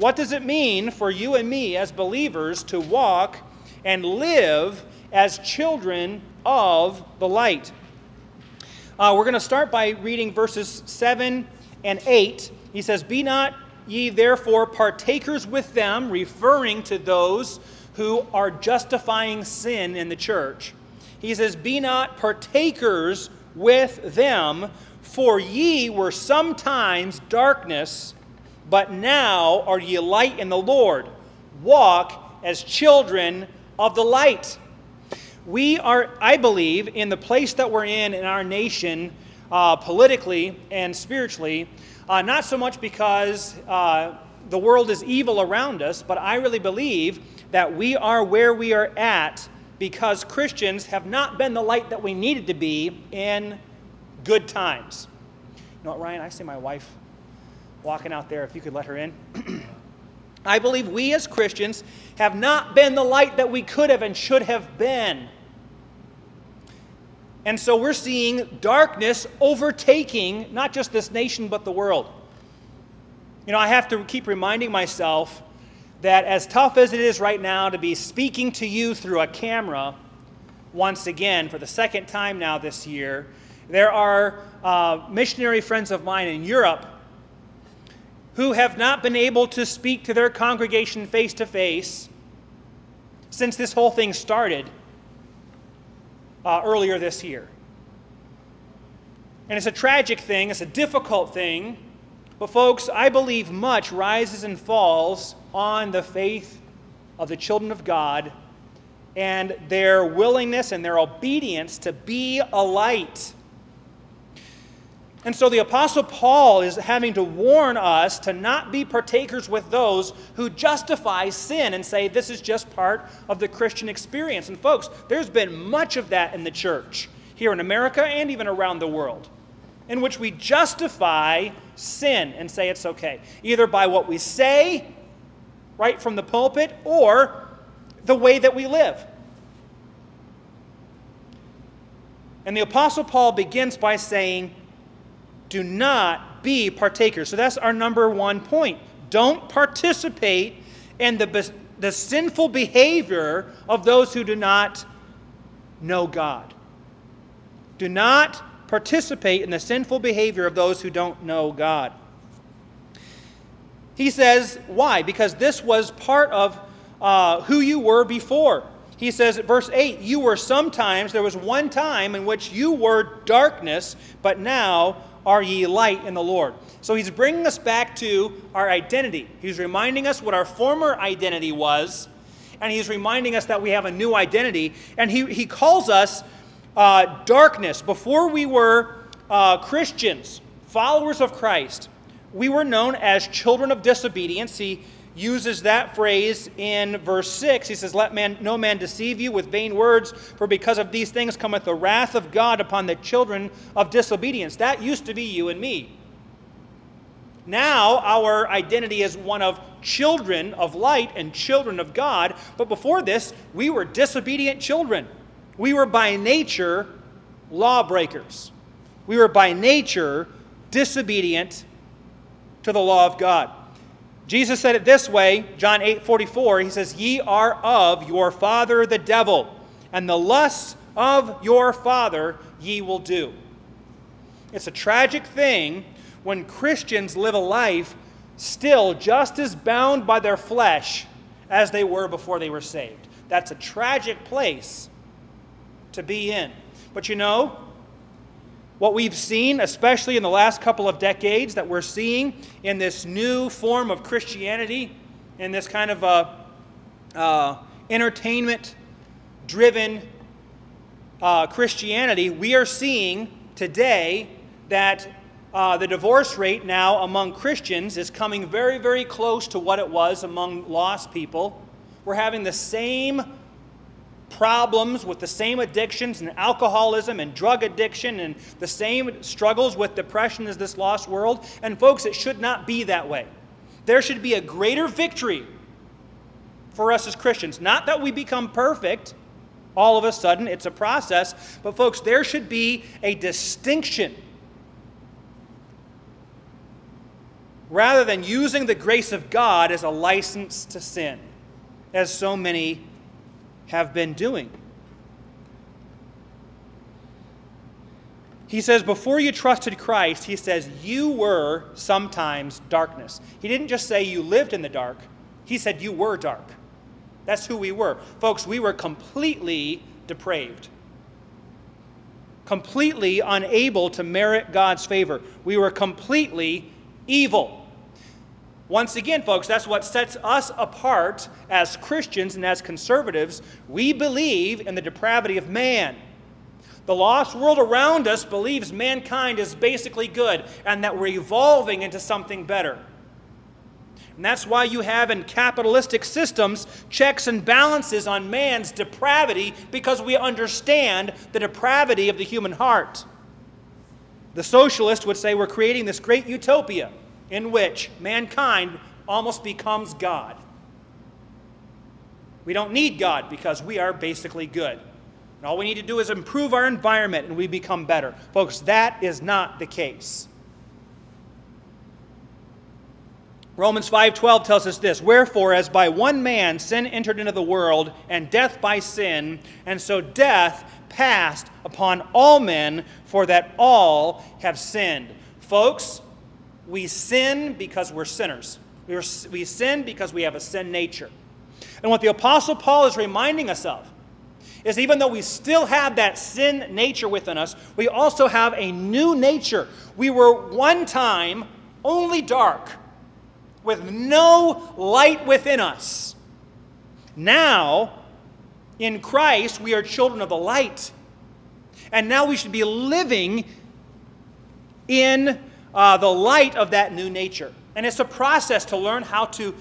what does it mean for you and me as believers to walk and live as children of the light? Uh, we're going to start by reading verses 7 and 8. He says, Be not ye therefore partakers with them, referring to those who are justifying sin in the church. He says, Be not partakers with them, for ye were sometimes darkness, but now are ye light in the Lord. Walk as children of the light. We are, I believe, in the place that we're in in our nation, uh, politically and spiritually, uh, not so much because uh, the world is evil around us, but I really believe that we are where we are at because Christians have not been the light that we needed to be in good times. You know what, Ryan? I see my wife walking out there. If you could let her in. I believe we as Christians have not been the light that we could have and should have been. And so we're seeing darkness overtaking not just this nation, but the world. You know, I have to keep reminding myself that as tough as it is right now to be speaking to you through a camera, once again, for the second time now this year, there are uh, missionary friends of mine in Europe who have not been able to speak to their congregation face to face since this whole thing started uh, earlier this year. And it's a tragic thing, it's a difficult thing, but folks, I believe much rises and falls on the faith of the children of God and their willingness and their obedience to be a light. And so the Apostle Paul is having to warn us to not be partakers with those who justify sin and say this is just part of the Christian experience. And folks, there's been much of that in the church, here in America and even around the world, in which we justify sin and say it's okay, either by what we say right from the pulpit or the way that we live. And the Apostle Paul begins by saying, do not be partakers. So that's our number one point. Don't participate in the, the sinful behavior of those who do not know God. Do not participate in the sinful behavior of those who don't know God. He says, why? Because this was part of uh, who you were before. He says verse 8, You were sometimes, there was one time in which you were darkness, but now are ye light in the Lord. So he's bringing us back to our identity. He's reminding us what our former identity was, and he's reminding us that we have a new identity. And he, he calls us uh, darkness. Before we were uh, Christians, followers of Christ, we were known as children of disobedience. He uses that phrase in verse 6. He says, Let man, no man deceive you with vain words, for because of these things cometh the wrath of God upon the children of disobedience. That used to be you and me. Now our identity is one of children of light and children of God, but before this, we were disobedient children. We were by nature lawbreakers. We were by nature disobedient to the law of God. Jesus said it this way, John 8 44. He says, Ye are of your father the devil, and the lusts of your father ye will do. It's a tragic thing when Christians live a life still just as bound by their flesh as they were before they were saved. That's a tragic place to be in. But you know, what we've seen, especially in the last couple of decades, that we're seeing in this new form of Christianity, in this kind of uh, uh, entertainment driven uh, Christianity, we are seeing today that uh, the divorce rate now among Christians is coming very, very close to what it was among lost people. We're having the same problems with the same addictions and alcoholism and drug addiction and the same struggles with depression as this lost world. And folks, it should not be that way. There should be a greater victory for us as Christians. Not that we become perfect all of a sudden, it's a process, but folks, there should be a distinction rather than using the grace of God as a license to sin, as so many have been doing. He says, before you trusted Christ, he says, you were sometimes darkness. He didn't just say you lived in the dark, he said you were dark. That's who we were. Folks, we were completely depraved, completely unable to merit God's favor. We were completely evil. Once again, folks, that's what sets us apart as Christians and as conservatives. We believe in the depravity of man. The lost world around us believes mankind is basically good and that we're evolving into something better. And that's why you have in capitalistic systems checks and balances on man's depravity because we understand the depravity of the human heart. The socialist would say we're creating this great utopia in which mankind almost becomes God. We don't need God because we are basically good. And all we need to do is improve our environment and we become better. Folks, that is not the case. Romans 5:12 tells us this, wherefore as by one man sin entered into the world and death by sin, and so death passed upon all men for that all have sinned. Folks, we sin because we're sinners. We we sin because we have a sin nature. And what the apostle Paul is reminding us of is even though we still have that sin nature within us, we also have a new nature. We were one time only dark, with no light within us. Now, in Christ, we are children of the light. And now we should be living in uh, the light of that new nature. And it's a process to learn how to,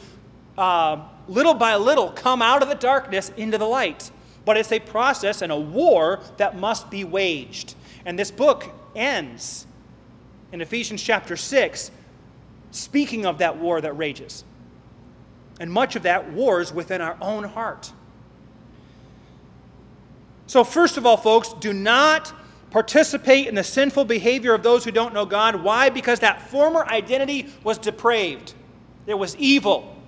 uh, little by little, come out of the darkness into the light but it's a process and a war that must be waged. And this book ends in Ephesians chapter 6, speaking of that war that rages. And much of that war is within our own heart. So, first of all, folks, do not participate in the sinful behavior of those who don't know God. Why? Because that former identity was depraved, it was evil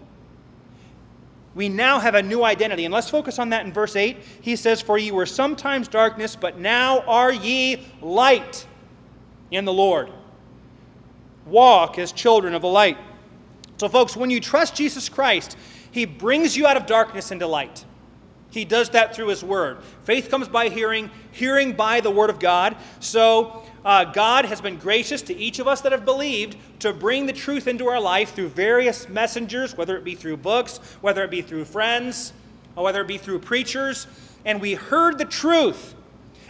we now have a new identity. And let's focus on that in verse 8. He says, For ye were sometimes darkness, but now are ye light in the Lord. Walk as children of the light. So, folks, when you trust Jesus Christ, He brings you out of darkness into light. He does that through His Word. Faith comes by hearing, hearing by the Word of God. So, uh, God has been gracious to each of us that have believed to bring the truth into our life through various messengers, whether it be through books, whether it be through friends, or whether it be through preachers. And we heard the truth.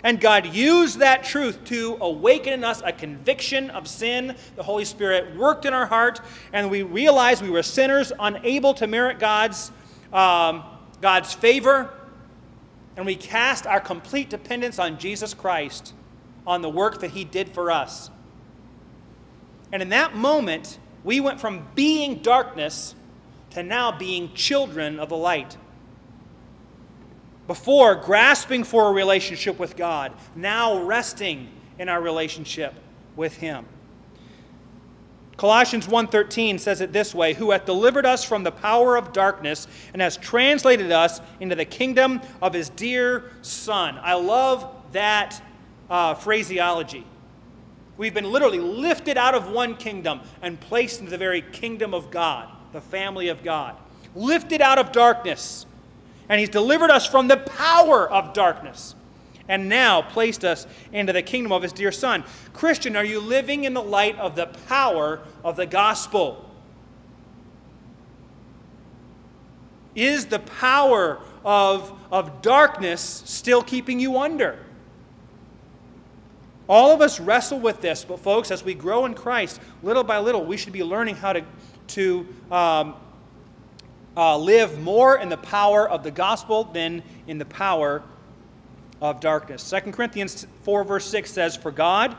And God used that truth to awaken in us a conviction of sin. The Holy Spirit worked in our heart, and we realized we were sinners, unable to merit God's, um, God's favor. And we cast our complete dependence on Jesus Christ on the work that He did for us. And in that moment, we went from being darkness to now being children of the light. Before grasping for a relationship with God, now resting in our relationship with Him. Colossians 1:13 says it this way, who hath delivered us from the power of darkness and has translated us into the kingdom of his dear son. I love that uh, phraseology. We've been literally lifted out of one kingdom and placed into the very kingdom of God, the family of God. Lifted out of darkness. And He's delivered us from the power of darkness and now placed us into the kingdom of His dear Son. Christian, are you living in the light of the power of the gospel? Is the power of, of darkness still keeping you under? All of us wrestle with this, but folks, as we grow in Christ, little by little, we should be learning how to, to um, uh, live more in the power of the gospel than in the power of darkness. 2 Corinthians 4, verse 6 says, For God,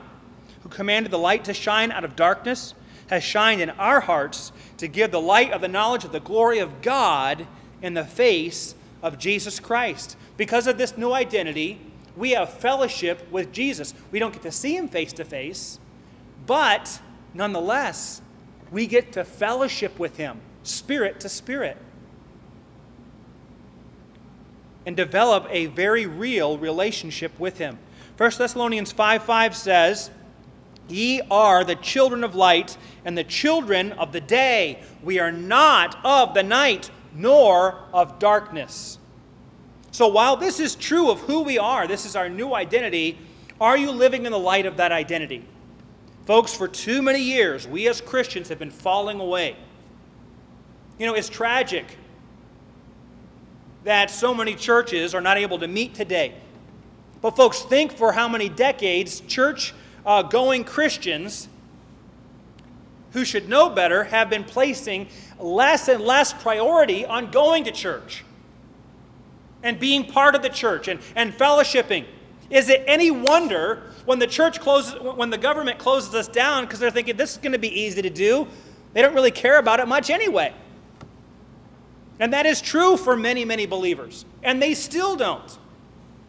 who commanded the light to shine out of darkness, has shined in our hearts to give the light of the knowledge of the glory of God in the face of Jesus Christ. Because of this new identity, we have fellowship with Jesus. We don't get to see him face to face, but nonetheless, we get to fellowship with Him, spirit to spirit, and develop a very real relationship with Him. 1 Thessalonians 5 5 says, Ye are the children of light and the children of the day. We are not of the night nor of darkness. So while this is true of who we are, this is our new identity, are you living in the light of that identity? Folks, for too many years, we as Christians have been falling away. You know, it's tragic that so many churches are not able to meet today. But, folks, think for how many decades church uh, going Christians who should know better have been placing less and less priority on going to church and being part of the church and, and fellowshipping. Is it any wonder when the church closes, when the government closes us down because they're thinking this is going to be easy to do? They don't really care about it much anyway. And that is true for many, many believers. And they still don't.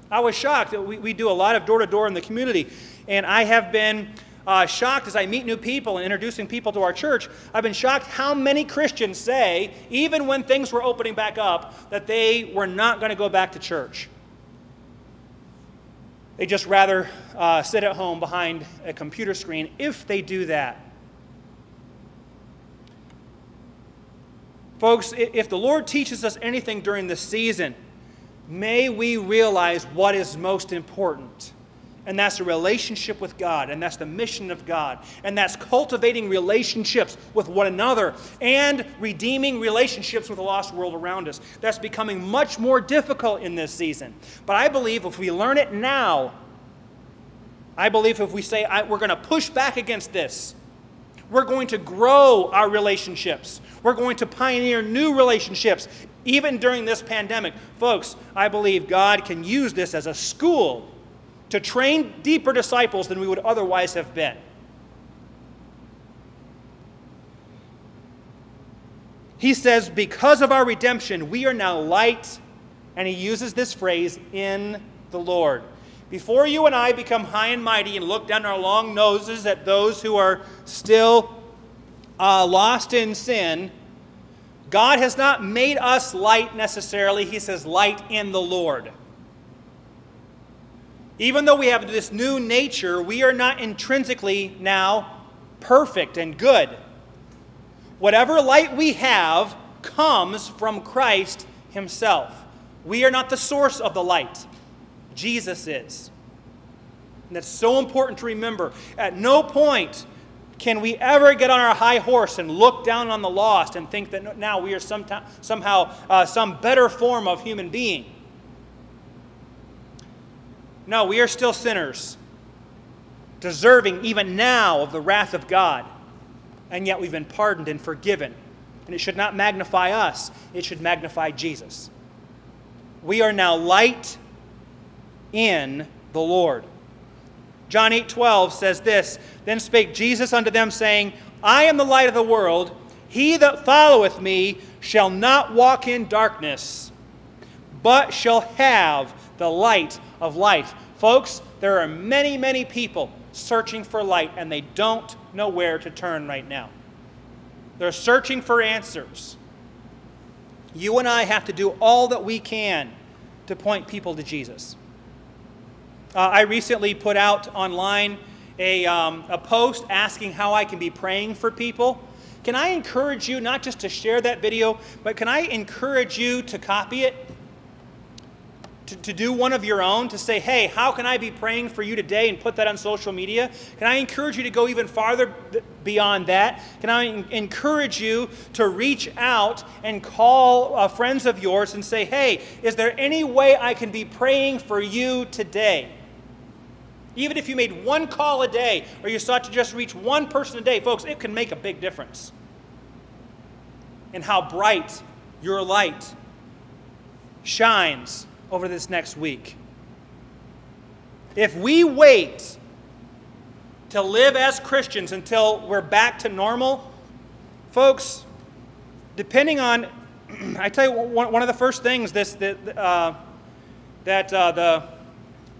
I was shocked. We, we do a lot of door to door in the community. And I have been uh, shocked as I meet new people and introducing people to our church. I've been shocked how many Christians say, even when things were opening back up, that they were not going to go back to church. They just rather uh, sit at home behind a computer screen if they do that. Folks, if the Lord teaches us anything during this season, may we realize what is most important. And that's a relationship with God, and that's the mission of God, and that's cultivating relationships with one another and redeeming relationships with the lost world around us. That's becoming much more difficult in this season. But I believe if we learn it now, I believe if we say we're going to push back against this, we're going to grow our relationships. We're going to pioneer new relationships, even during this pandemic. Folks, I believe God can use this as a school to train deeper disciples than we would otherwise have been. He says, Because of our redemption, we are now light, and he uses this phrase, in the Lord. Before you and I become high and mighty and look down our long noses at those who are still uh, lost in sin, God has not made us light necessarily. He says, light in the Lord. Even though we have this new nature, we are not intrinsically now perfect and good. Whatever light we have comes from Christ Himself. We are not the source of the light, Jesus is. And that's so important to remember. At no point can we ever get on our high horse and look down on the lost and think that now we are somehow uh, some better form of human being. No, we are still sinners, deserving even now of the wrath of God. And yet we've been pardoned and forgiven. And it should not magnify us, it should magnify Jesus. We are now light in the Lord. John 8 12 says this Then spake Jesus unto them, saying, I am the light of the world. He that followeth me shall not walk in darkness, but shall have the light of life. Folks, there are many, many people searching for light and they don't know where to turn right now. They're searching for answers. You and I have to do all that we can to point people to Jesus. Uh, I recently put out online a, um, a post asking how I can be praying for people. Can I encourage you not just to share that video, but can I encourage you to copy it to, to do one of your own, to say, hey, how can I be praying for you today and put that on social media? Can I encourage you to go even farther beyond that? Can I encourage you to reach out and call uh, friends of yours and say, hey, is there any way I can be praying for you today? Even if you made one call a day or you sought to just reach one person a day, folks, it can make a big difference in how bright your light shines over this next week. If we wait to live as Christians until we're back to normal, folks, depending on, I tell you, one, of the first things this, that, uh, that uh, the,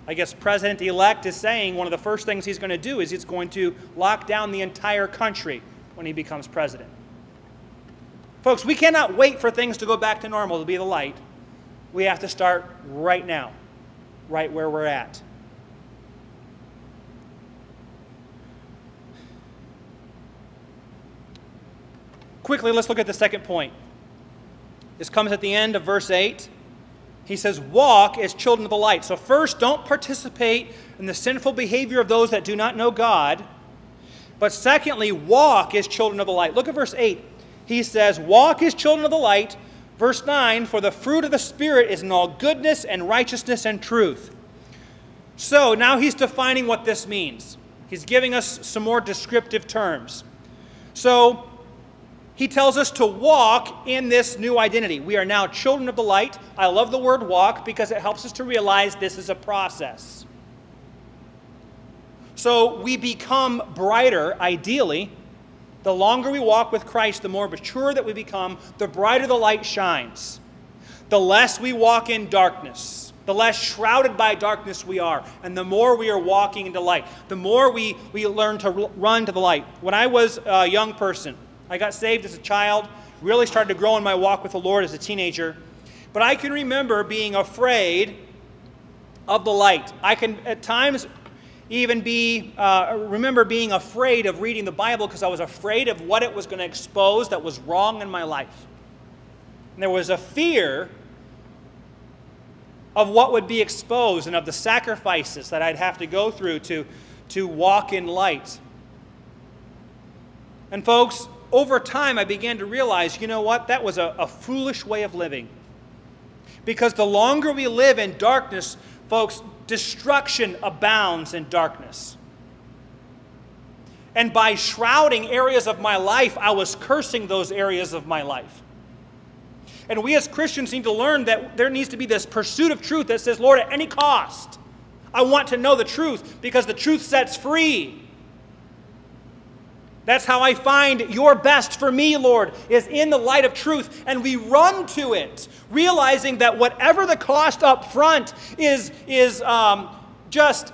I guess, president elect is saying, one of the first things he's going to do is he's going to lock down the entire country. when he becomes president. Folks, we cannot wait for things to go back to normal to be the light. We have to start right now, right where we're at. Quickly, let's look at the second point. This comes at the end of verse 8. He says, Walk as children of the light. So, first, don't participate in the sinful behavior of those that do not know God. But secondly, walk as children of the light. Look at verse 8. He says, Walk as children of the light. Verse 9, For the fruit of the Spirit is in all goodness and righteousness and truth. So, now he's defining what this means. He's giving us some more descriptive terms. So, he tells us to walk in this new identity. We are now children of the light. I love the word walk because it helps us to realize this is a process. So we become brighter, ideally. The longer we walk with Christ, the more mature that we become, the brighter the light shines. The less we walk in darkness, the less shrouded by darkness we are, and the more we are walking into light, the more we, we learn to run to the light. When I was a young person, I got saved as a child, really started to grow in my walk with the Lord as a teenager. But I can remember being afraid of the light. I can at times even be, uh, remember being afraid of reading the Bible because I was afraid of what it was going to expose that was wrong in my life. And there was a fear of what would be exposed and of the sacrifices that I'd have to go through to, to walk in light. And, folks, over time, I began to realize you know what? That was a, a foolish way of living. Because the longer we live in darkness, folks, destruction abounds in darkness. And by shrouding areas of my life, I was cursing those areas of my life. And we as Christians need to learn that there needs to be this pursuit of truth that says, Lord, at any cost, I want to know the truth because the truth sets free. That's how I find your best for me, Lord, is in the light of truth. And we run to it, realizing that whatever the cost up front is, is um, just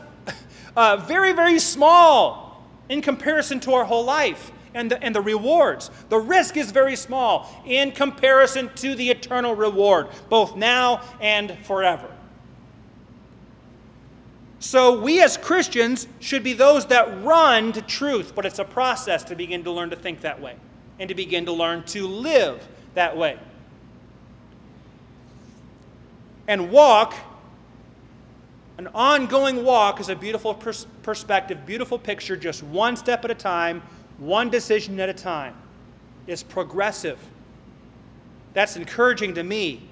uh, very, very small in comparison to our whole life and the, and the rewards. The risk is very small in comparison to the eternal reward, both now and forever. So, we as Christians should be those that run to truth, but it's a process to begin to learn to think that way and to begin to learn to live that way. And walk, an ongoing walk, is a beautiful pers- perspective, beautiful picture, just one step at a time, one decision at a time. It's progressive. That's encouraging to me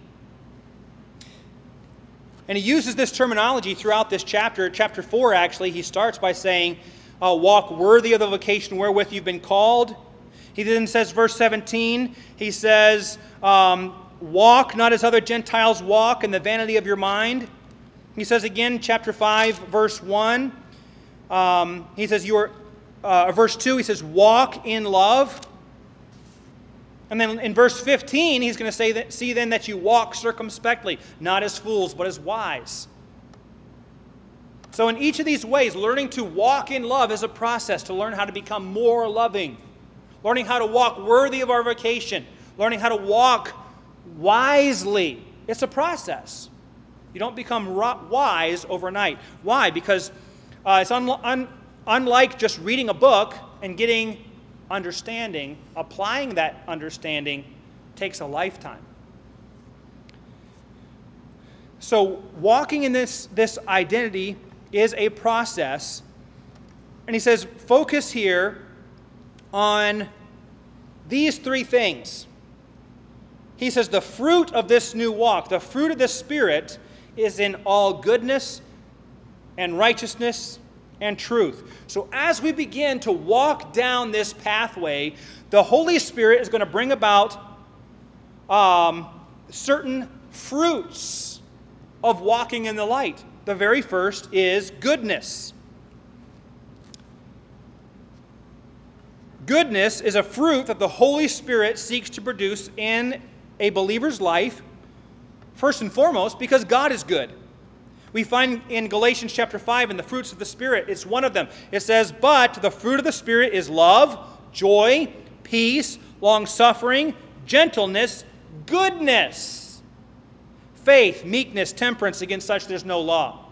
and he uses this terminology throughout this chapter. Chapter 4, actually, he starts by saying, uh, Walk worthy of the vocation wherewith you've been called. He then says, verse 17, he says, um, Walk not as other Gentiles walk in the vanity of your mind. He says again, chapter 5, verse 1, um, he says, You are, uh, verse 2, he says, Walk in love. And then in verse 15, he's going to say that, see then that you walk circumspectly, not as fools, but as wise. So, in each of these ways, learning to walk in love is a process to learn how to become more loving, learning how to walk worthy of our vocation, learning how to walk wisely. It's a process. You don't become wise overnight. Why? Because uh, it's un- un- unlike just reading a book and getting understanding, applying that understanding takes a lifetime. So, walking in this, this identity is a process. And he says, focus here on these three things. He says, the fruit of this new walk, the fruit of the Spirit, is in all goodness and righteousness and truth. So, as we begin to walk down this pathway, the Holy Spirit is going to bring about um, certain fruits of walking in the light. The very first is goodness. Goodness is a fruit that the Holy Spirit seeks to produce in a believer's life, first and foremost, because God is good. We find in Galatians chapter 5 in the fruits of the Spirit, it's one of them. It says, But the fruit of the Spirit is love, joy, peace, long suffering, gentleness, goodness, faith, meekness, temperance. Against such there's no law.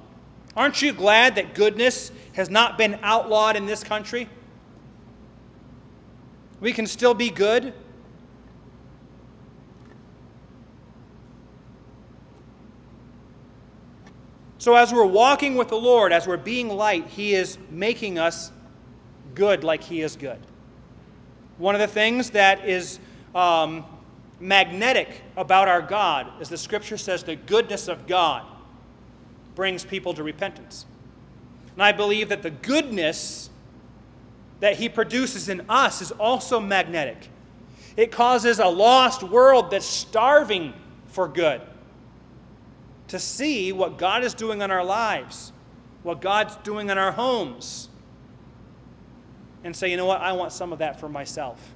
Aren't you glad that goodness has not been outlawed in this country? We can still be good. So, as we're walking with the Lord, as we're being light, He is making us good like He is good. One of the things that is um, magnetic about our God is the scripture says the goodness of God brings people to repentance. And I believe that the goodness that He produces in us is also magnetic. It causes a lost world that's starving for good to see what God is doing in our lives, what God's doing in our homes, and say, you know what, I want some of that for myself.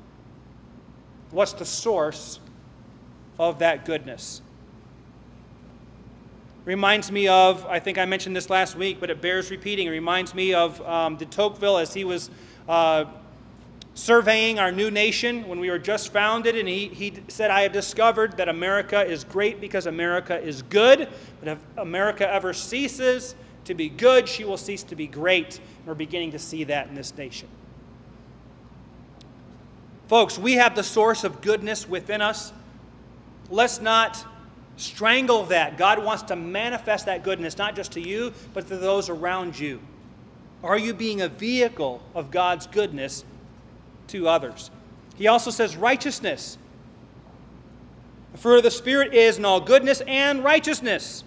What's the source of that goodness? Reminds me of, I think I mentioned this last week, but it bears repeating. It reminds me of um, de Tocqueville as he was uh, surveying our new nation when we were just founded, and he, he said, I have discovered that America is great because America is good, but if America ever ceases to be good, she will cease to be great. And we're beginning to see that in this nation. Folks, we have the source of goodness within us. Let's not strangle that. God wants to manifest that goodness, not just to you, but to those around you. Are you being a vehicle of God's goodness to others. He also says righteousness. The fruit of the Spirit is in all goodness and righteousness.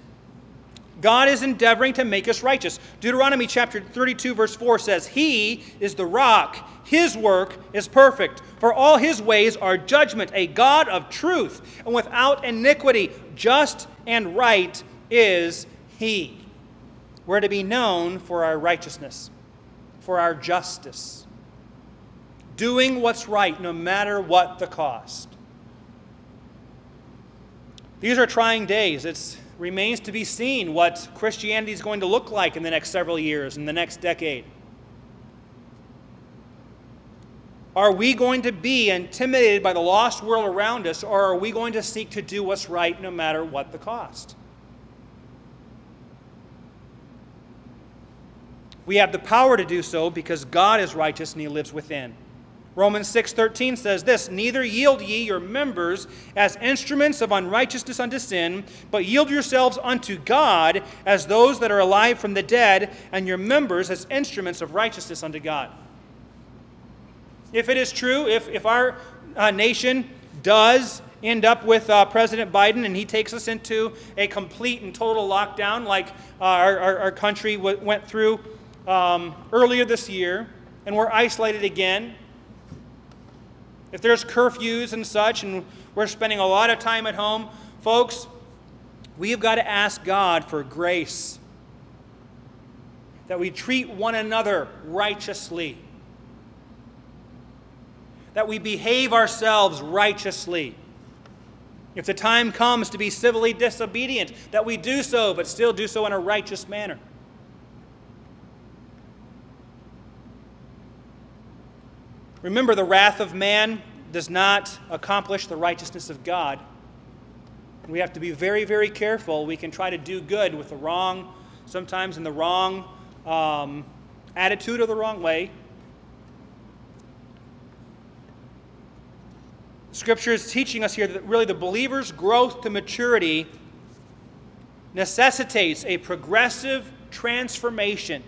God is endeavoring to make us righteous. Deuteronomy chapter 32, verse 4 says, He is the rock, His work is perfect. For all His ways are judgment, a God of truth, and without iniquity, just and right is He. We're to be known for our righteousness, for our justice doing what's right no matter what the cost. These are trying days. It remains to be seen what Christianity is going to look like in the next several years, in the next decade. Are we going to be intimidated by the lost world around us, or are we going to seek to do what's right no matter what the cost? We have the power to do so because God is righteous and He lives within. Romans 6:13 says this, "Neither yield ye your members as instruments of unrighteousness unto sin, but yield yourselves unto God as those that are alive from the dead, and your members as instruments of righteousness unto God." If it is true, if, if our uh, nation does end up with uh, President Biden and he takes us into a complete and total lockdown like uh, our, our, our, country went through um, earlier this year, and we're isolated again, if there's curfews and such, and we're spending a lot of time at home, folks, we've got to ask God for grace. That we treat one another righteously. That we behave ourselves righteously. If the time comes to be civilly disobedient, that we do so, but still do so in a righteous manner. Remember, the wrath of man does not accomplish the righteousness of God. We have to be very, very careful. We can try to do good with the wrong, sometimes in the wrong um, attitude or the wrong way. Scripture is teaching us here that really the believer's growth to maturity necessitates a progressive transformation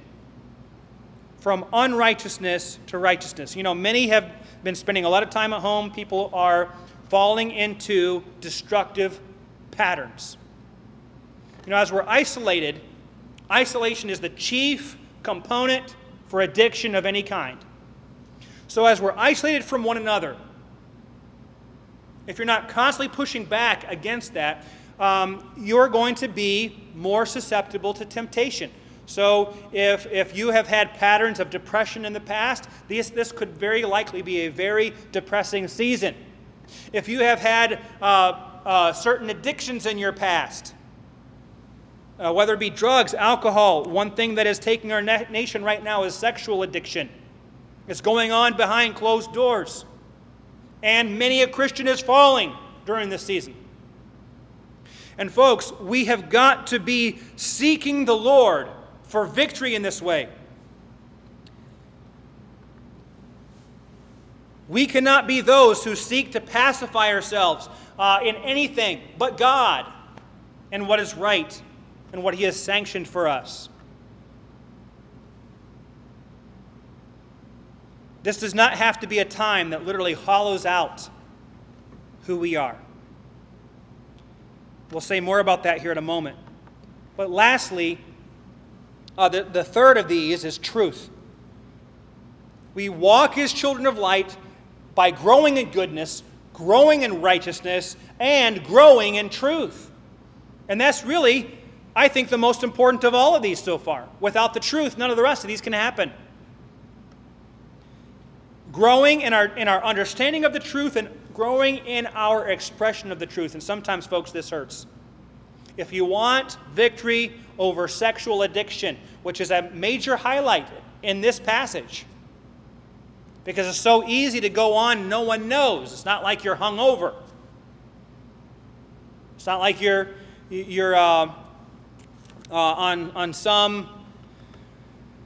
from unrighteousness to righteousness. You know, many have been spending a lot of time at home. People are falling into destructive patterns. You know, as we're isolated, isolation is the chief component for addiction of any kind. So, as we're isolated from one another, if you're not constantly pushing back against that, um, you're going to be more susceptible to temptation. So, if, if you have had patterns of depression in the past, this, this could very likely be a very depressing season. If you have had uh, uh, certain addictions in your past, uh, whether it be drugs, alcohol, one thing that is taking our na- nation right now is sexual addiction. It's going on behind closed doors. and many a Christian is falling during this season. And folks, we have got to be seeking the Lord for victory in this way. We cannot be those who seek to pacify ourselves uh, in anything but God and what is right and what He has sanctioned for us. This does not have to be a time that literally hollows out who we are. We'll say more about that here in a moment. But lastly, uh, the, the third of these is truth. We walk as children of light by growing in goodness, growing in righteousness, and growing in truth. And that's really, I think, the most important of all of these so far. Without the truth, none of the rest of these can happen. Growing in our, in our understanding of the truth and growing in our expression of the truth. And sometimes, folks, this hurts. If you want victory over sexual addiction, which is a major highlight in this passage, because it's so easy to go on, no one knows. It's not like you're hung over. It's not like you're, you're uh, uh, on, on some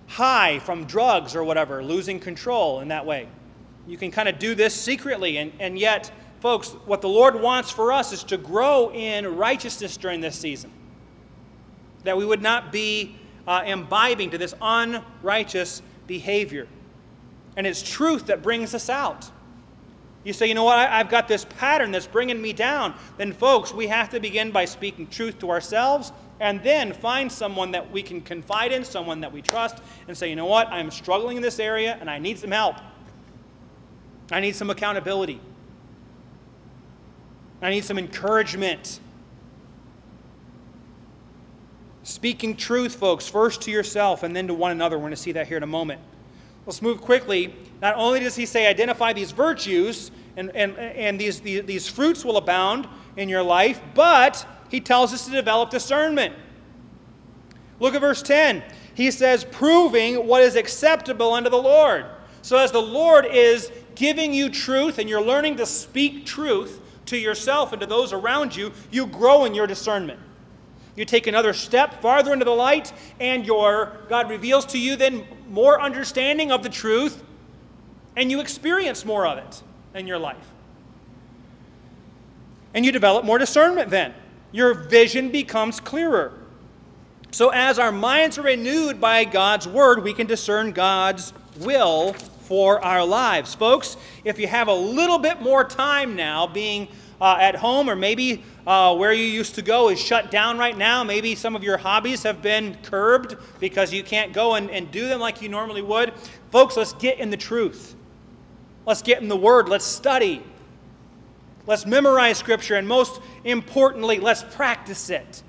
high from drugs or whatever, losing control in that way. You can kind of do this secretly, and, and yet, folks, what the Lord wants for us is to grow in righteousness during this season. That we would not be uh, imbibing to this unrighteous behavior. And it's truth that brings us out. You say, you know what, I, have got this pattern that's bringing me down. Then, folks, we have to begin by speaking truth to ourselves and then find someone that we can confide in, someone that we trust, and say, you know what, I'm struggling in this area and I need some help. I need some accountability. I need some encouragement. Speaking truth, folks, first to yourself and then to one another. We're going to see that here in a moment. Let's move quickly. Not only does he say identify these virtues and, and, and these, these, these fruits will abound in your life, but he tells us to develop discernment. Look at verse 10. He says, proving what is acceptable unto the Lord. So, as the Lord is giving you truth and you're learning to speak truth to yourself and to those around you, you grow in your discernment. You take another step farther into the light, and your God reveals to you then more understanding of the truth, and you experience more of it in your life. And you develop more discernment then. Your vision becomes clearer. So, as our minds are renewed by God's word, we can discern God's will for our lives. Folks, if you have a little bit more time now being uh, at home, or maybe uh, where you used to go is shut down right now. Maybe some of your hobbies have been curbed because you can't go and, and do them like you normally would. Folks, let's get in the truth. Let's get in the Word. Let's study. Let's memorize Scripture. And most importantly, let's practice it.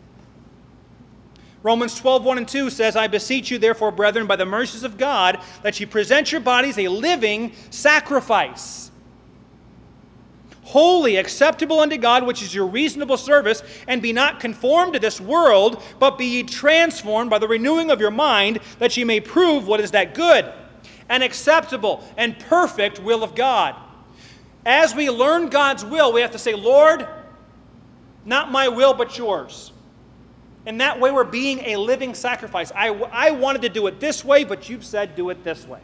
Romans 12, 1 and 2 says, I beseech you, therefore, brethren, by the mercies of God, that ye present your bodies a living sacrifice holy, acceptable unto God, which is your reasonable service, and be not conformed to this world, but be ye transformed by the renewing of your mind, that ye may prove what is that good and acceptable and perfect will of God. As we learn God's will, we have to say, Lord, not my will, but yours. In that way, we're being a living sacrifice. I, I wanted to do it this way, but you've said do it this way.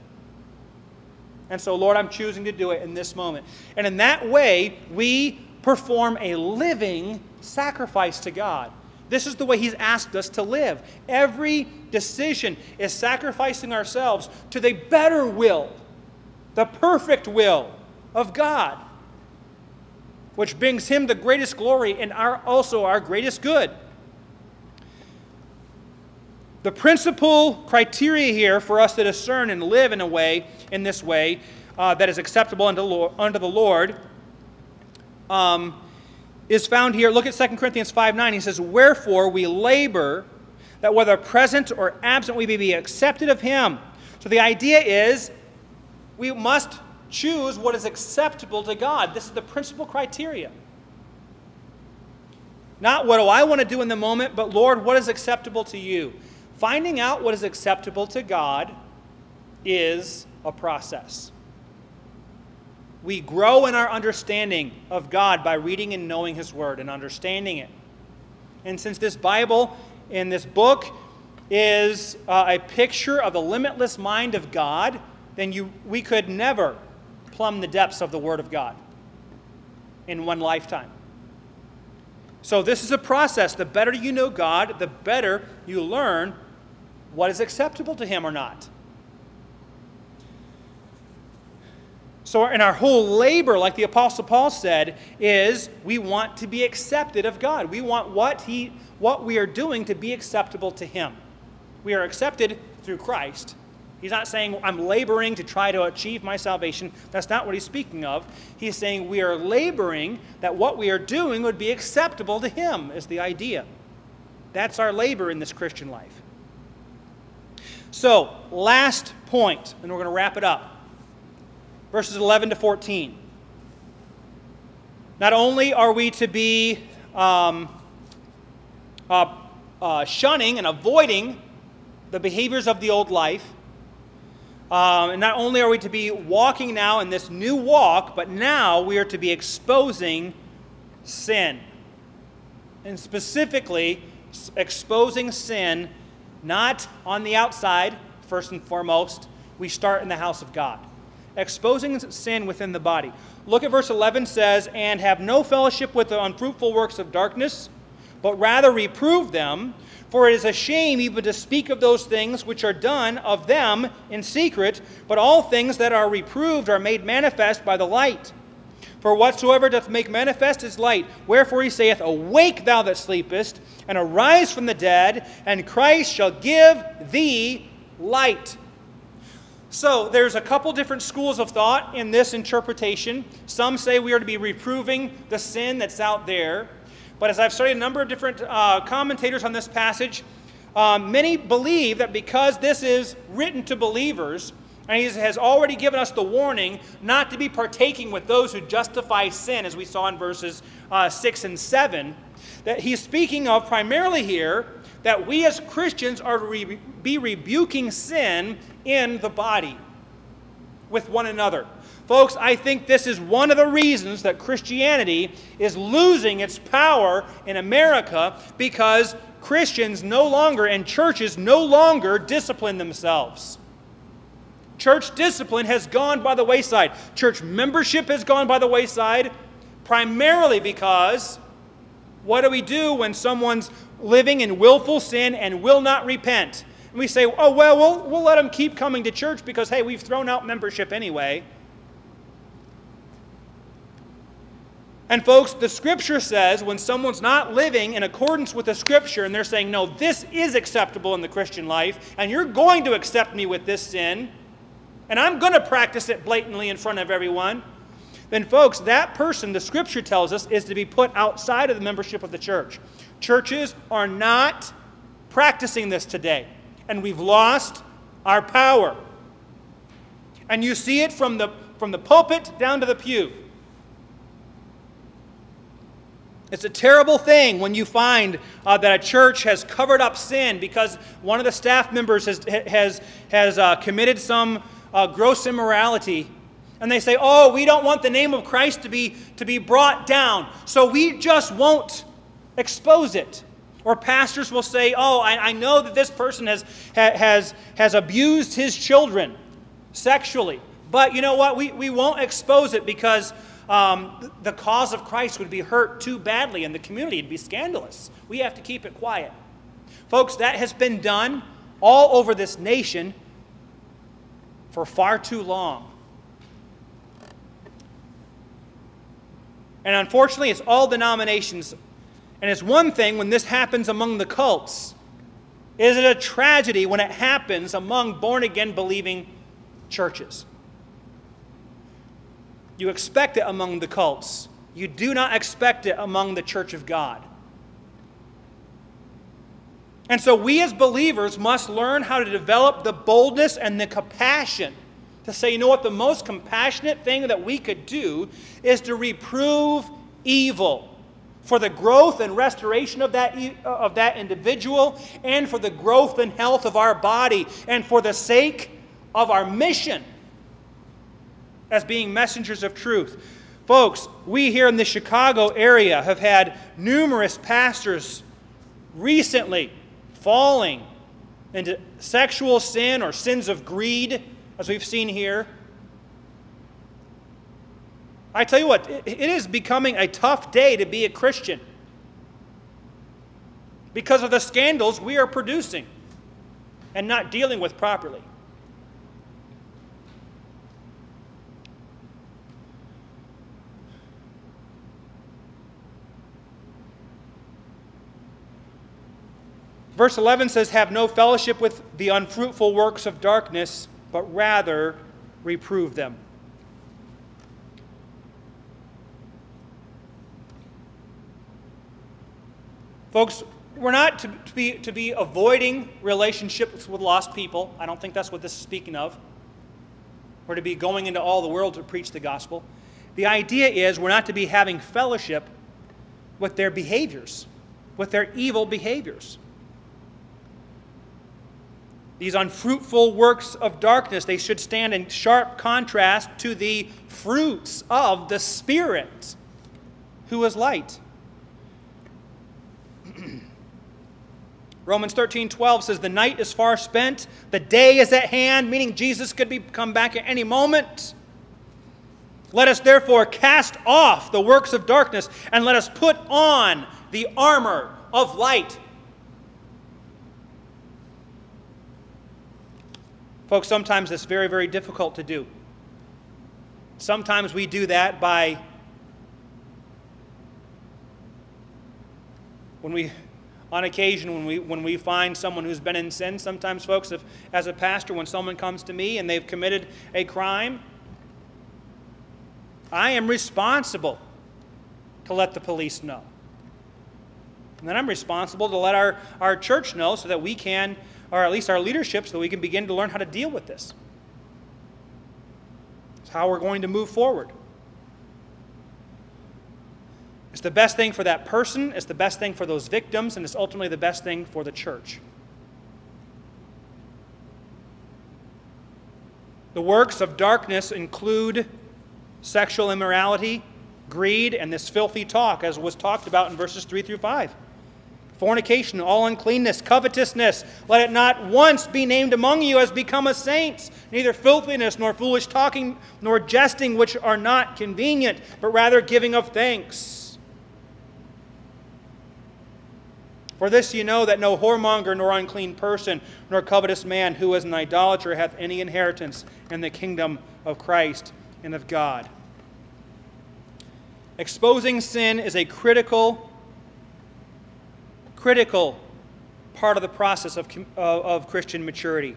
And so, Lord, I'm choosing to do it in this moment. And in that way, we perform a living sacrifice to God. This is the way He's asked us to live. Every decision is sacrificing ourselves to the better will, the perfect will of God, which brings Him the greatest glory and our, also our greatest good. The principal criteria here for us to discern and live in a way, in this way, uh, that is acceptable unto, Lord, unto the Lord, um, is found here. Look at 2 Corinthians 5 9. He says, Wherefore we labor that whether present or absent we may be accepted of him. So the idea is we must choose what is acceptable to God. This is the principal criteria. Not what do I want to do in the moment, but Lord, what is acceptable to you? Finding out what is acceptable to God is a process. we grow in our understanding of God by reading and knowing His Word and understanding it. And since this Bible in this book is uh, a picture of the limitless mind of God, then you, we could never plumb the depths of the Word of God in one lifetime. So, this is a process. The better you know God, the better you learn what is acceptable to Him or not. So, in our whole labor, like the Apostle Paul said, is we want to be accepted of God. We want what, he, what we are doing to be acceptable to Him. We are accepted through Christ. He's not saying I'm laboring to try to achieve my salvation. That's not what he's speaking of. He's saying we are laboring that what we are doing would be acceptable to Him, is the idea. That's our labor in this Christian life. So, last point, and we're going to wrap it up verses 11 to 14. Not only are we to be um, uh, uh, shunning and avoiding the behaviors of the old life, um, and not only are we to be walking now in this new walk, but now we are to be exposing sin. And specifically, exposing sin not on the outside, first and foremost. We start in the house of God exposing sin within the body. Look at verse 11 says, And have no fellowship with the unfruitful works of darkness, but rather reprove them. For it is a shame even to speak of those things which are done of them in secret, but all things that are reproved are made manifest by the light. For whatsoever doth make manifest is light. Wherefore he saith, Awake, thou that sleepest, and arise from the dead, and Christ shall give thee light. So there's a couple different schools of thought in this interpretation. Some say we are to be reproving the sin that's out there. But as I've studied a number of different uh, commentators on this passage, um, many believe that because this is written to believers, and he has already given us the warning not to be partaking with those who justify sin, as we saw in verses uh, 6 and 7, that he's speaking of primarily here that we as Christians are to re- be rebuking sin in the body with one another. Folks, I think this is one of the reasons that Christianity is losing its power in America because Christians no longer and churches no longer discipline themselves. Church discipline has gone by the wayside. Church membership has gone by the wayside primarily because what do we do when someone's living in willful sin and will not repent. And we say, oh, well, well, we'll let them keep coming to church because, hey, we've thrown out membership anyway. And, folks, the scripture says when someone's not living in accordance with the scripture and they're saying, no, this is acceptable in the Christian life, and you're going to accept me with this sin, and I'm going to practice it blatantly in front of everyone, then, folks, that person, the scripture tells us, is to be put outside of the membership of the church. Churches are not practicing this today, and we've lost our power. And you see it from the, from the pulpit down to the pew. It's a terrible thing when you find uh, that a church has covered up sin because one of the staff members has, has, has uh, committed some uh, gross immorality. And they say, oh, we don't want the name of Christ to be, to be brought down, so we just won't expose it. Or pastors will say, oh, I, I know that this person has, has, has abused his children sexually. But you know what? We, we won't expose it because um, the cause of Christ would be hurt too badly in the community. It'd be scandalous. We have to keep it quiet. Folks, that has been done all over this nation for far too long. And unfortunately, it's all denominations and it's one thing when this happens among the cults. Is it a tragedy when it happens among born again believing churches? You expect it among the cults. You do not expect it among the church of God. And so we as believers must learn how to develop the boldness and the compassion to say, you know what, the most compassionate thing that we could do is to reprove evil for the growth and restoration of that, uh, of that individual, and for the growth and health of our body, and for the sake of our mission. as being messengers of truth. Folks, we here in the Chicago area have had numerous pastors recently falling into sexual sin or sins of greed, as we've seen here. I tell you what, it is becoming a tough day to be a Christian because of the scandals we are producing and not dealing with properly. Verse 11 says, Have no fellowship with the unfruitful works of darkness, but rather reprove them. Folks, we're not to, to, be, to be avoiding relationships with lost people. I don't think that's what this is speaking of. We're to be going into all the world to preach the gospel. The idea is we're not to be having fellowship with their behaviors, with their evil behaviors. These unfruitful works of darkness, they should stand in sharp contrast to the fruits of the Spirit, who is light. Romans 13, 12 says, The night is far spent, the day is at hand, meaning Jesus could be, come back at any moment. Let us therefore cast off the works of darkness and let us put on the armor of light. Folks, sometimes it's very, very difficult to do. Sometimes we do that by when we on occasion when we when we find someone who's been in sin sometimes folks if as a pastor when someone comes to me and they've committed a crime i am responsible to let the police know and then i'm responsible to let our, our church know so that we can or at least our leadership, so that we can begin to learn how to deal with this. It's how we're going to move forward. It's the best thing for that person, it's the best thing for those victims, and it's ultimately the best thing for the church. The works of darkness include sexual immorality, greed, and this filthy talk, as was talked about in verses 3 through 5 fornication, all uncleanness, covetousness. Let it not once be named among you as become a saints, neither filthiness, nor foolish talking, nor jesting, which are not convenient, but rather giving of thanks. For this you know that no whoremonger, nor unclean person, nor covetous man who is an idolater hath any inheritance in the kingdom of Christ and of God. Exposing sin is a critical critical part of the process of, of Christian maturity.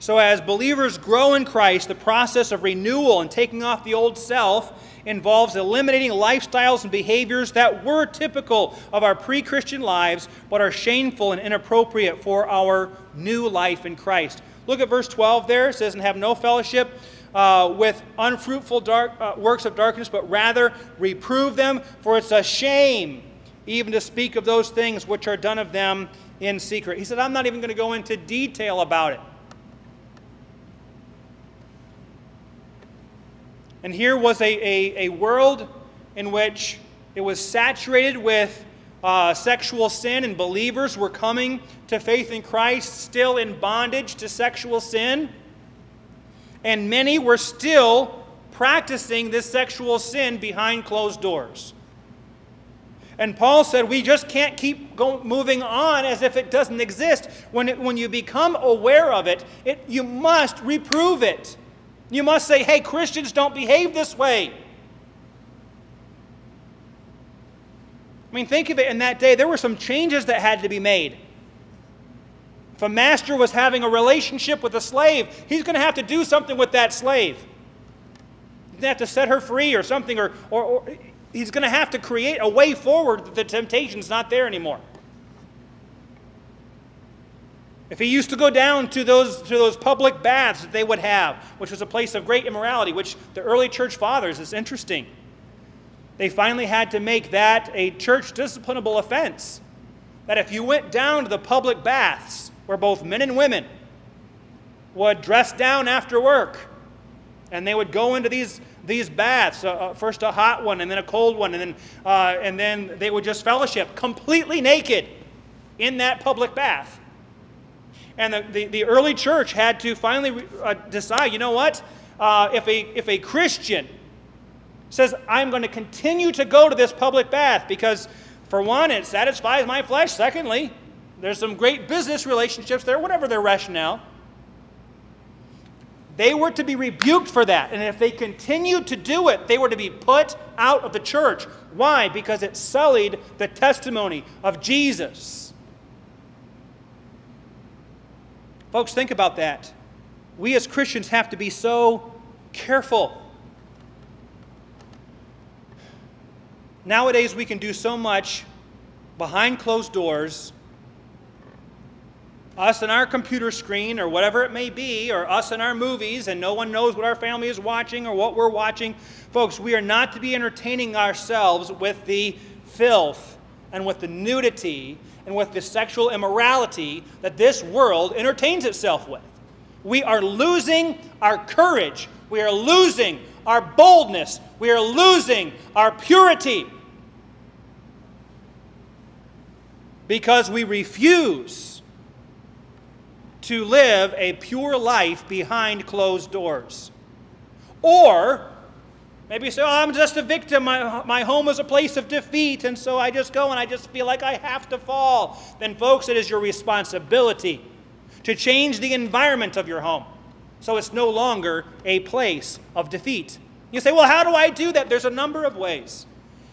So, as believers grow in Christ, the process of renewal and taking off the old self involves eliminating lifestyles and behaviors that were typical of our pre Christian lives but are shameful and inappropriate for our new life in Christ. Look at verse 12 there. It says, And have no fellowship uh, with unfruitful dark, uh, works of darkness, but rather reprove them, for it's a shame even to speak of those things which are done of them in secret. He said, I'm not even going to go into detail about it. And here was a, a, a world in which it was saturated with uh, sexual sin, and believers were coming to faith in Christ still in bondage to sexual sin. And many were still practicing this sexual sin behind closed doors. And Paul said, we just can't keep moving on as if it doesn't exist. When, it, when you become aware of it, it, you must reprove it. You must say, hey, Christians don't behave this way. I mean, think of it in that day, there were some changes that had to be made. If a master was having a relationship with a slave, he's going to have to do something with that slave. He's going to have to set her free or something, or, or, or he's going to have to create a way forward that the temptation's not there anymore. If he used to go down to those, to those public baths that they would have, which was a place of great immorality, which the early church fathers is interesting. They finally had to make that a church disciplinable offense. That if you went down to the public baths, where both men and women would dress down after work, And they would go into these, these baths, uh, uh, first a hot one and then a cold one, and then, uh, and then they would just fellowship completely naked in that public bath. And the, the, the early church had to finally uh, decide you know what? Uh, if, a, if a Christian says, I'm going to continue to go to this public bath because, for one, it satisfies my flesh. Secondly, there's some great business relationships there, whatever their rationale. They were to be rebuked for that. And if they continued to do it, they were to be put out of the church. Why? Because it sullied the testimony of Jesus. Folks, think about that. We as Christians have to be so careful. Nowadays, we can do so much behind closed doors us and our computer screen or whatever it may be, or us and our movies, and no one knows what our family is watching or what we're watching. Folks, we are not to be entertaining ourselves with the filth and with the nudity and with the sexual immorality that this world entertains itself with. We are losing our courage. We are losing our boldness. We are losing our purity because we refuse to live a pure life behind closed doors. Or maybe you say, oh, I'm just a victim. My, my home is a place of defeat, and so I just go and I just feel like I have to fall. Then, folks, it is your responsibility to change the environment of your home so it's no longer a place of defeat. You say, well, how do I do that? There's a number of ways.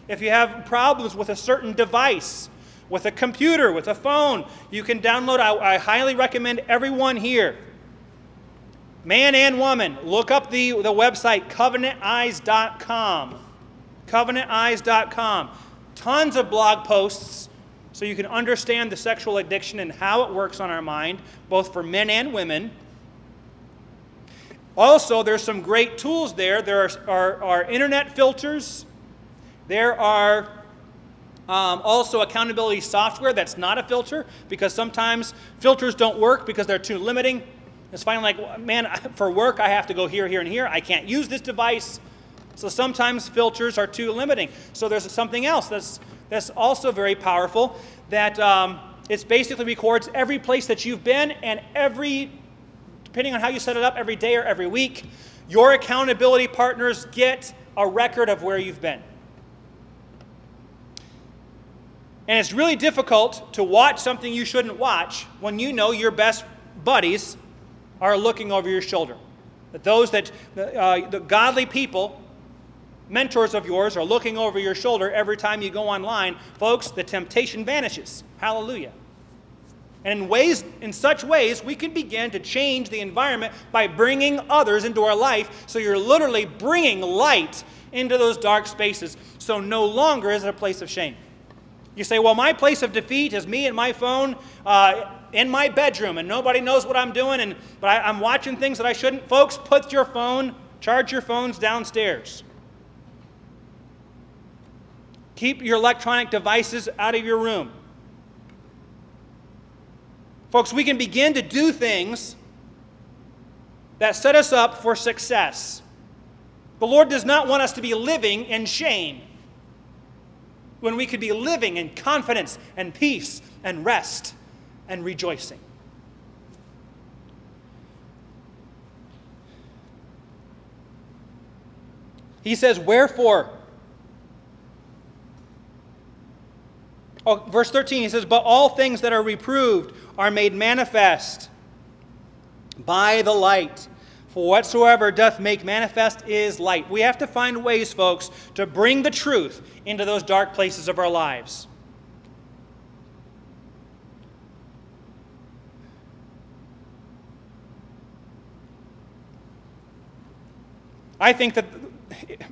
If you have problems with a certain device, with a computer, with a phone. You can download, I, I highly recommend everyone here, man and woman, look up the, the website covenanteyes.com. Covenanteyes.com. Tons of blog posts so you can understand the sexual addiction and how it works on our mind, both for men and women. Also, there's some great tools there. There are, are, are internet filters. There are um, also, accountability software that's not a filter because sometimes filters don't work because they're too limiting. It's finally like, man, for work I have to go here, here, and here. I can't use this device. So sometimes filters are too limiting. So there's something else that's, that's also very powerful that um, it basically records every place that you've been and every, depending on how you set it up, every day or every week, your accountability partners get a record of where you've been. And it's really difficult to watch something you shouldn't watch when you know your best buddies are looking over your shoulder. That those that, uh, the godly people, mentors of yours, are looking over your shoulder every time you go online. Folks, the temptation vanishes. Hallelujah. And in ways, in such ways, we can begin to change the environment by bringing others into our life. So you're literally bringing light into those dark spaces. So no longer is it a place of shame. You say, well, my place of defeat is me and my phone uh, in my bedroom, and nobody knows what I'm doing, and, but I, I'm watching things that I shouldn't. Folks, put your phone, charge your phones downstairs. Keep your electronic devices out of your room. Folks, we can begin to do things that set us up for success. The Lord does not want us to be living in shame when we could be living in confidence and peace and rest and rejoicing. He says, Wherefore? Oh, verse 13, he says, But all things that are reproved are made manifest by the light for whatsoever doth make manifest is light. We have to find ways, folks, to bring the truth into those dark places of our lives. I think that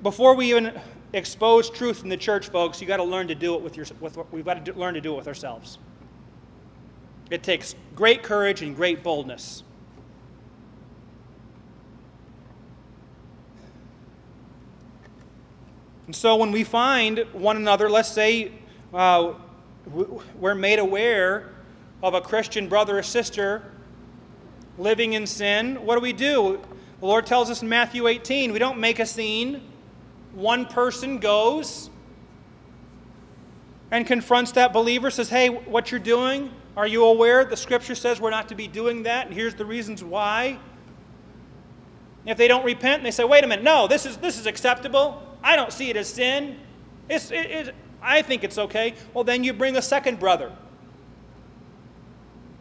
before we even expose truth in the church, folks, you got to learn to do it with your. With, we've got to learn to do it with ourselves. It takes great courage and great boldness. And so when we find one another, let's say uh, we're made aware of a Christian brother or sister living in sin, what do we do? The Lord tells us in Matthew 18 we don't make a scene. One person goes and confronts that believer, says, Hey, what you're doing, are you aware? The scripture says we're not to be doing that, and here's the reasons why. If they don't repent they say, Wait a minute, no, this is, this is acceptable. I don't see it as sin. It's, it, it, I think it's okay. Well, then you bring a second brother.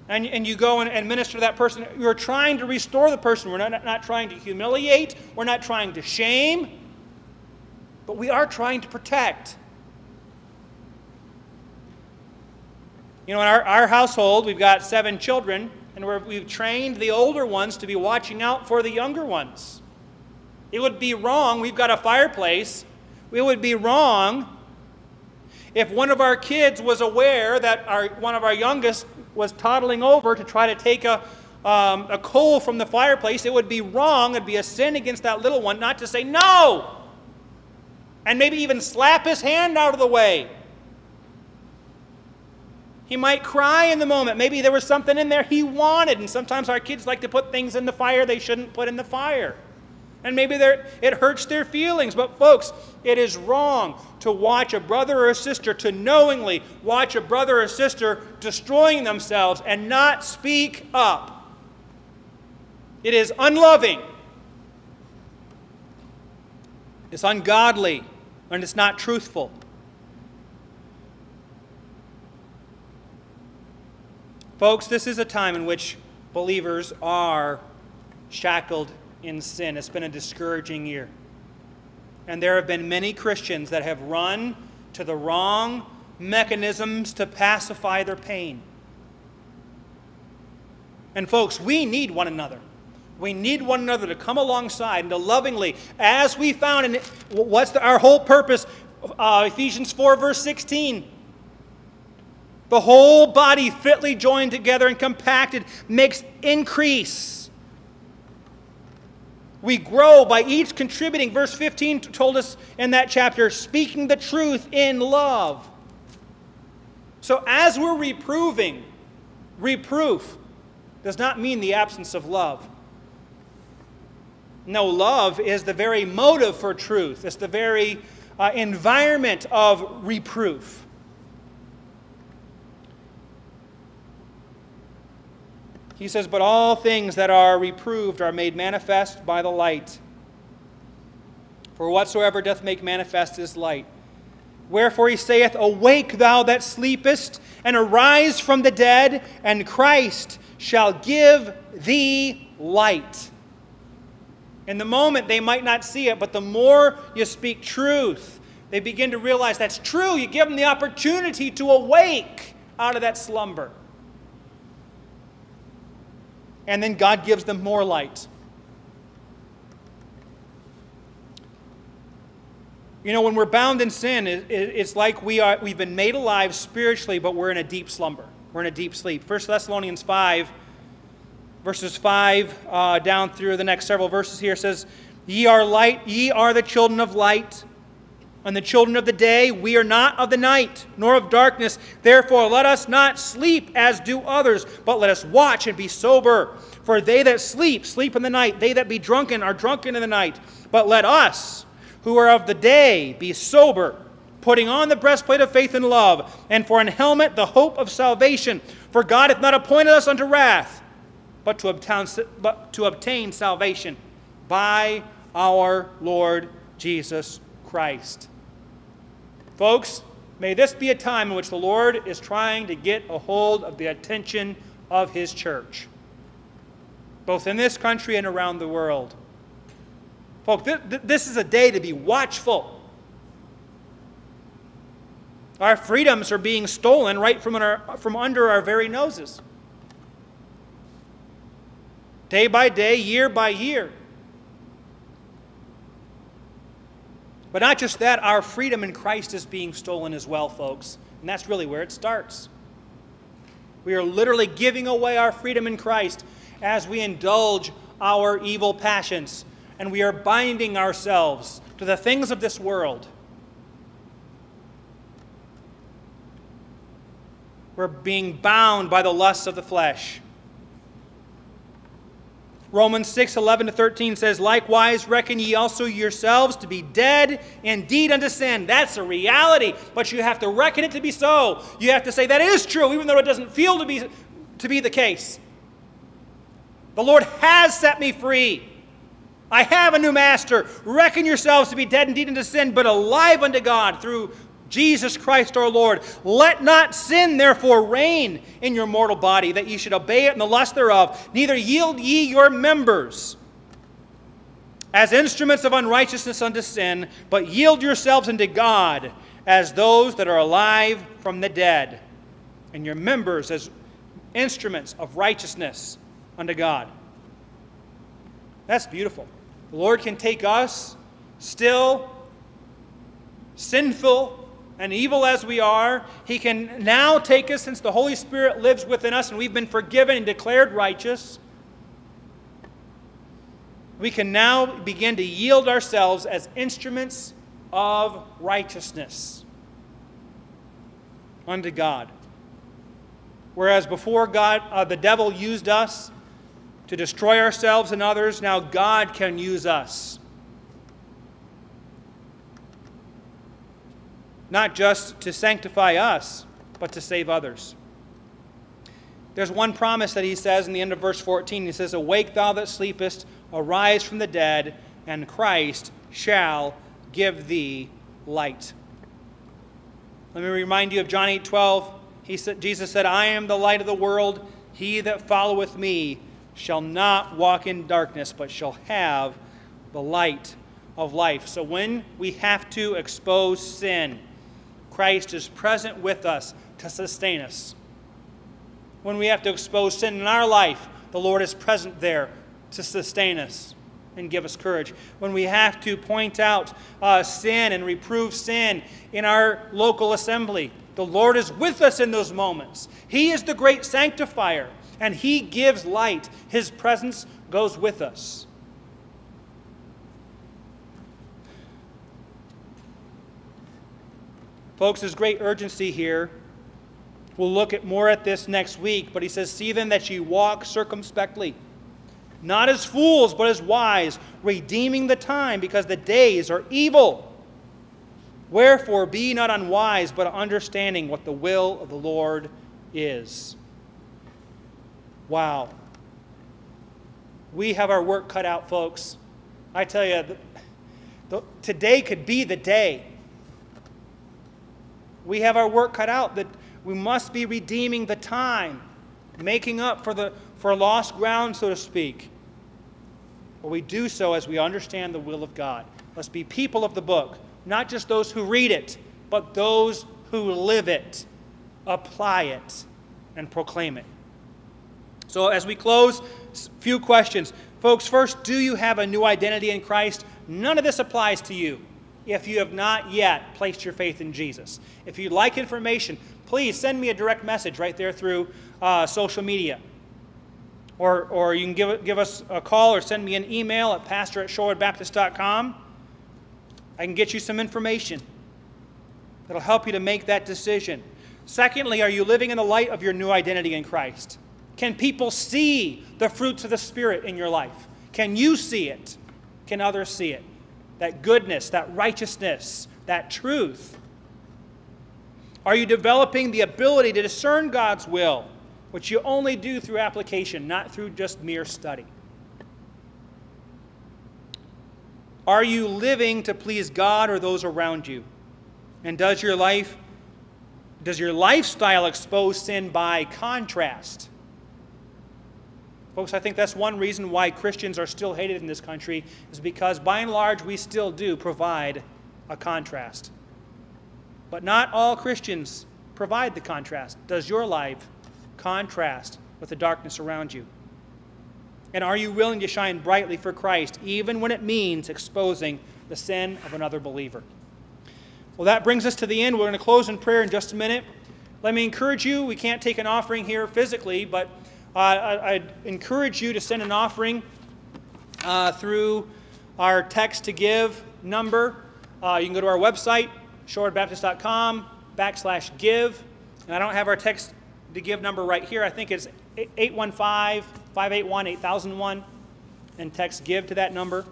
And, and you go and, and minister to that person. You're trying to restore the person. We're not, not trying to humiliate, we're not trying to shame, but we are trying to protect. You know, in our, our household, we've got seven children, and we have trained the older ones to be watching out for the younger ones. It would be wrong, we've got a fireplace, it would be wrong if one of our kids was aware that our, one of our youngest was toddling over to try to take a, um, a coal from the fireplace, it would be wrong, it'd be a sin against that little one not to say no! And maybe even slap his hand out of the way. He might cry in the moment. Maybe there was something in there he wanted. And sometimes our kids like to put things in the fire they shouldn't put in the fire. And maybe it hurts their feelings. But, folks, it is wrong to watch a brother or a sister, to knowingly watch a brother or sister destroying themselves and not speak up. It is unloving, it's ungodly, and it's not truthful. Folks, this is a time in which believers are shackled in sin. It's been a discouraging year. And there have been many Christians that have run to the wrong mechanisms to pacify their pain. And, folks, we need one another. We need one another to come alongside and to lovingly, as we found in what's the, our whole purpose, uh, Ephesians 4, verse 16 the whole body, fitly joined together and compacted, makes increase. We grow by each contributing. Verse 15 told us in that chapter, speaking the truth in love. So as we're reproving, reproof does not mean the absence of love. No, love is the very motive for truth, it's the very uh, environment of reproof. He says, But all things that are reproved are made manifest by the light. For whatsoever doth make manifest is light. Wherefore he saith, Awake, thou that sleepest, and arise from the dead, and Christ shall give thee light. In the moment, they might not see it, but the more you speak truth, they begin to realize that's true. You give them the opportunity to awake out of that slumber and then God gives them more light. You know, when we're bound in sin, it's like we are, we've been made alive spiritually, but we're in a deep slumber. We're in a deep sleep. 1 Thessalonians 5, verses 5 uh, down through the next several verses here says, Ye are light, ye are the children of light and the children of the day, we are not of the night, nor of darkness. Therefore, let us not sleep as do others, but let us watch and be sober. For they that sleep, sleep in the night. They that be drunken are drunken in the night. But let us, who are of the day, be sober, putting on the breastplate of faith and love, and for an helmet the hope of salvation. For God hath not appointed us unto wrath, but to obtain, but to obtain salvation by our Lord Jesus Christ. Folks, may this be a time in which the Lord is trying to get a hold of the attention of His church, both in this country and around the world. Folks, this is a day to be watchful. Our freedoms are being stolen right from, our, from under our very noses. Day by day, year by year. But not just that, our freedom in Christ is being stolen as well, folks. And that's really where it starts. We are literally giving away our freedom in Christ as we indulge our evil passions. And we are binding ourselves to the things of this world. We're being bound by the lusts of the flesh. Romans 6 11 to 13 says, Likewise, reckon ye also yourselves to be dead indeed unto sin. That's a reality, but you have to reckon it to be so. You have to say, That is true, even though it doesn't feel to be, to be the case. The Lord has set me free. I have a new master. Reckon yourselves to be dead indeed unto sin, but alive unto God through Jesus Christ our Lord. Let not sin therefore reign in your mortal body, that ye should obey it in the lust thereof. Neither yield ye your members as instruments of unrighteousness unto sin, but yield yourselves unto God as those that are alive from the dead, and your members as instruments of righteousness unto God. That's beautiful. The Lord can take us, still sinful, and evil as we are, He can now take us, since the Holy Spirit lives within us and we've been forgiven and declared righteous, we can now begin to yield ourselves as instruments of righteousness unto God. Whereas before God, uh, the devil used us to destroy ourselves and others, now God can use us not just to sanctify us, but to save others. There's one promise that he says in the end of verse 14. He says, Awake, thou that sleepest, arise from the dead, and Christ shall give thee light. Let me remind you of John 8 12. He said, Jesus said, I am the light of the world. He that followeth me shall not walk in darkness, but shall have the light of life. So when we have to expose sin, Christ is present with us to sustain us. When we have to expose sin in our life, the Lord is present there to sustain us and give us courage. When we have to point out uh, sin and reprove sin in our local assembly, the Lord is with us in those moments. He is the great sanctifier, and He gives light. His presence goes with us. Folks, there's great urgency here. We'll look at more at this next week, but he says, See then that ye walk circumspectly, not as fools, but as wise, redeeming the time, because the days are evil. Wherefore, be not unwise, but understanding what the will of the Lord is. Wow. We have our work cut out, folks. I tell you, the, the, today could be the day we have our work cut out, that we must be redeeming the time, making up for, the, for lost ground, so to speak. But we do so as we understand the will of God. Let's be people of the book, not just those who read it, but those who live it, apply it, and proclaim it. So, as we close, a few questions. Folks, first, do you have a new identity in Christ? None of this applies to you if you have not yet placed your faith in Jesus. If you'd like information, please send me a direct message right there through uh, social media. Or, or you can give, give us a call or send me an email at pastor at shorewoodbaptist.com. I can get you some information that'll help you to make that decision. Secondly, are you living in the light of your new identity in Christ? Can people see the fruits of the Spirit in your life? Can you see it? Can others see it? That goodness, that righteousness, that truth? Are you developing the ability to discern God's will, which you only do through application, not through just mere study? Are you living to please God or those around you? And does your life does your lifestyle expose sin by contrast? Folks, I think that's one reason why Christians are still hated in this country, is because by and large we still do provide a contrast. But not all Christians provide the contrast. Does your life contrast with the darkness around you? And are you willing to shine brightly for Christ, even when it means exposing the sin of another believer? Well, that brings us to the end. We're going to close in prayer in just a minute. Let me encourage you. We can't take an offering here physically, but uh, I'd encourage you to send an offering uh, through our text to give number. Uh, you can go to our website, shorewoodbaptist.com backslash give. And I don't have our text to give number right here. I think it's 815 581 8001. and text give to that number.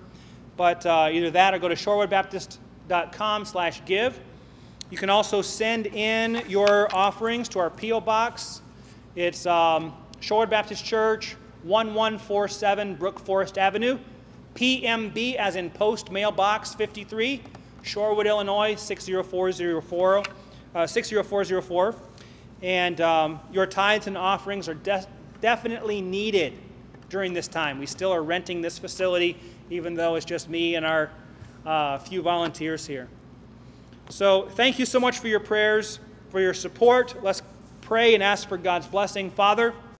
But uh, either that or go to shorewoodbaptist.com slash give. You can also send in your offerings to our P.O. Box. It's um, Shorewood Baptist Church, 1147 Brook Forest Avenue, PMB as in Post Mailbox 53, Shorewood, Illinois 60404. Uh, 60404. And um, your tithes and offerings are de- definitely needed during this time. We still are renting this facility, even though it's just me and our uh, few volunteers here. So, thank you so much for your prayers, for your support. Let's pray and ask for God's blessing. Father,